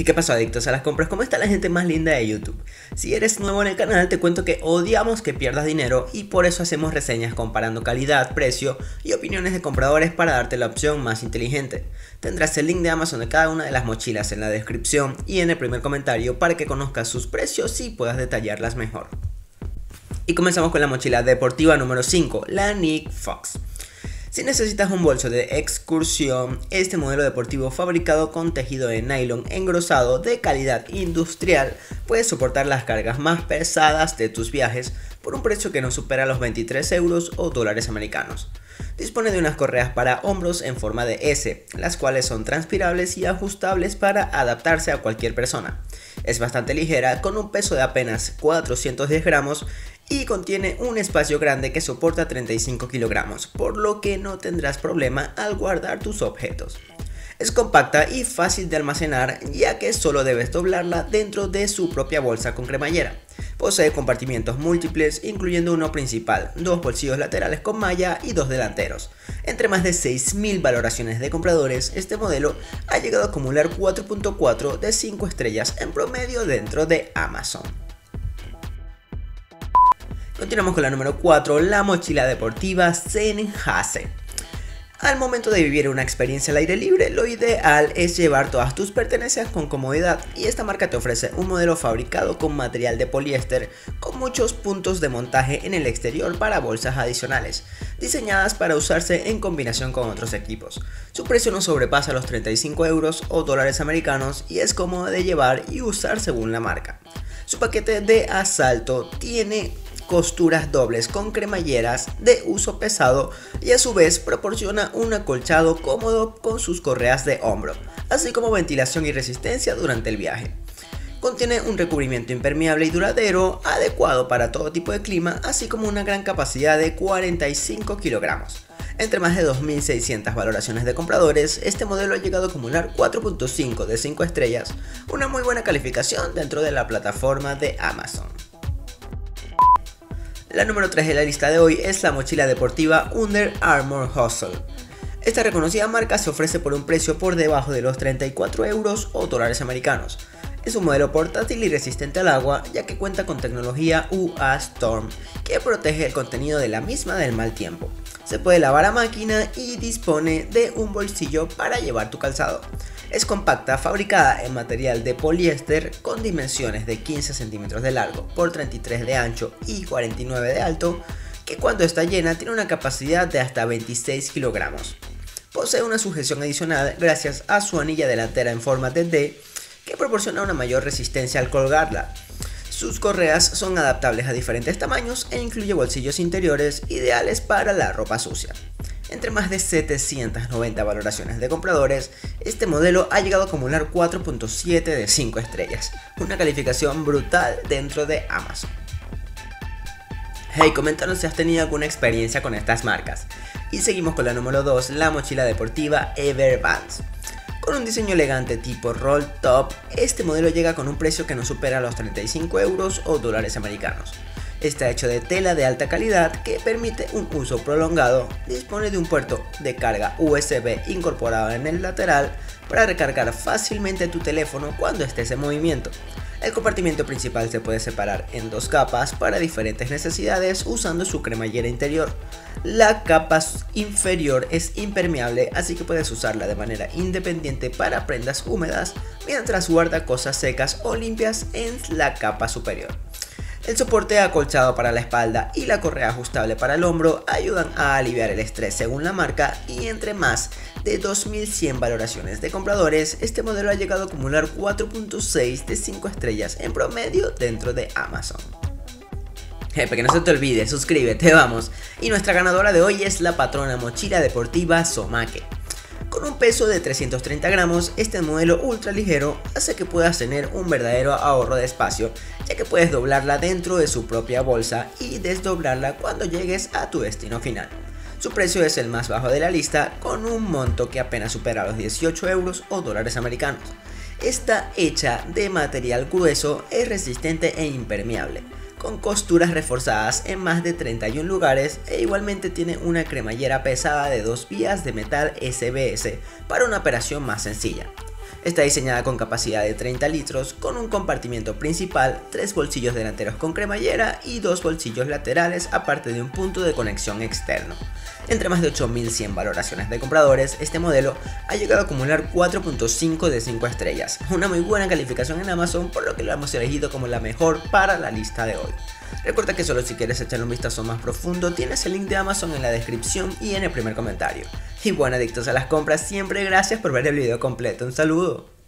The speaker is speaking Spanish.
¿Y qué pasó adictos a las compras? ¿Cómo está la gente más linda de YouTube? Si eres nuevo en el canal te cuento que odiamos que pierdas dinero y por eso hacemos reseñas comparando calidad, precio y opiniones de compradores para darte la opción más inteligente. Tendrás el link de Amazon de cada una de las mochilas en la descripción y en el primer comentario para que conozcas sus precios y puedas detallarlas mejor. Y comenzamos con la mochila deportiva número 5, la Nick Fox. Si necesitas un bolso de excursión, este modelo deportivo fabricado con tejido de nylon engrosado de calidad industrial puede soportar las cargas más pesadas de tus viajes por un precio que no supera los 23 euros o dólares americanos. Dispone de unas correas para hombros en forma de S, las cuales son transpirables y ajustables para adaptarse a cualquier persona. Es bastante ligera, con un peso de apenas 410 gramos y contiene un espacio grande que soporta 35 kilogramos, por lo que no tendrás problema al guardar tus objetos. Es compacta y fácil de almacenar ya que solo debes doblarla dentro de su propia bolsa con cremallera. Posee compartimientos múltiples incluyendo uno principal, dos bolsillos laterales con malla y dos delanteros. Entre más de 6.000 valoraciones de compradores, este modelo ha llegado a acumular 4.4 de 5 estrellas en promedio dentro de Amazon. Continuamos con la número 4, la mochila deportiva Sennheiser. Al momento de vivir una experiencia al aire libre, lo ideal es llevar todas tus pertenencias con comodidad y esta marca te ofrece un modelo fabricado con material de poliéster con muchos puntos de montaje en el exterior para bolsas adicionales, diseñadas para usarse en combinación con otros equipos. Su precio no sobrepasa los 35 euros o dólares americanos y es cómodo de llevar y usar según la marca. Su paquete de asalto tiene costuras dobles con cremalleras de uso pesado y a su vez proporciona un acolchado cómodo con sus correas de hombro, así como ventilación y resistencia durante el viaje. Contiene un recubrimiento impermeable y duradero adecuado para todo tipo de clima, así como una gran capacidad de 45 kilogramos. Entre más de 2.600 valoraciones de compradores, este modelo ha llegado a acumular 4.5 de 5 estrellas, una muy buena calificación dentro de la plataforma de Amazon. La número 3 de la lista de hoy es la mochila deportiva Under Armour Hustle. Esta reconocida marca se ofrece por un precio por debajo de los 34 euros o dólares americanos. Es un modelo portátil y resistente al agua ya que cuenta con tecnología UA Storm que protege el contenido de la misma del mal tiempo. Se puede lavar a máquina y dispone de un bolsillo para llevar tu calzado. Es compacta, fabricada en material de poliéster con dimensiones de 15 centímetros de largo por 33 de ancho y 49 de alto, que cuando está llena tiene una capacidad de hasta 26 kilogramos. Posee una sujeción adicional gracias a su anilla delantera en forma de D que proporciona una mayor resistencia al colgarla. Sus correas son adaptables a diferentes tamaños e incluye bolsillos interiores ideales para la ropa sucia. Entre más de 790 valoraciones de compradores, este modelo ha llegado a acumular 4.7 de 5 estrellas, una calificación brutal dentro de Amazon. Hey, coméntanos si has tenido alguna experiencia con estas marcas. Y seguimos con la número 2, la mochila deportiva Everbands. Con un diseño elegante tipo roll top, este modelo llega con un precio que no supera los 35 euros o dólares americanos. Está hecho de tela de alta calidad que permite un uso prolongado. Dispone de un puerto de carga USB incorporado en el lateral para recargar fácilmente tu teléfono cuando estés en movimiento. El compartimiento principal se puede separar en dos capas para diferentes necesidades usando su cremallera interior. La capa inferior es impermeable así que puedes usarla de manera independiente para prendas húmedas mientras guarda cosas secas o limpias en la capa superior. El soporte acolchado para la espalda y la correa ajustable para el hombro ayudan a aliviar el estrés según la marca y entre más de 2100 valoraciones de compradores, este modelo ha llegado a acumular 4.6 de 5 estrellas en promedio dentro de Amazon. Jefe, que no se te olvide, suscríbete, vamos. Y nuestra ganadora de hoy es la patrona mochila deportiva Somake. Con un peso de 330 gramos, este modelo ultra ligero hace que puedas tener un verdadero ahorro de espacio, ya que puedes doblarla dentro de su propia bolsa y desdoblarla cuando llegues a tu destino final. Su precio es el más bajo de la lista, con un monto que apenas supera los 18 euros o dólares americanos. Está hecha de material grueso, es resistente e impermeable con costuras reforzadas en más de 31 lugares e igualmente tiene una cremallera pesada de dos vías de metal SBS para una operación más sencilla. Está diseñada con capacidad de 30 litros, con un compartimiento principal, tres bolsillos delanteros con cremallera y dos bolsillos laterales, aparte de un punto de conexión externo. Entre más de 8100 valoraciones de compradores, este modelo ha llegado a acumular 4.5 de 5 estrellas, una muy buena calificación en Amazon, por lo que lo hemos elegido como la mejor para la lista de hoy. Recuerda que solo si quieres echarle un vistazo más profundo, tienes el link de Amazon en la descripción y en el primer comentario. Y bueno, adictos a las compras, siempre gracias por ver el video completo. Un saludo.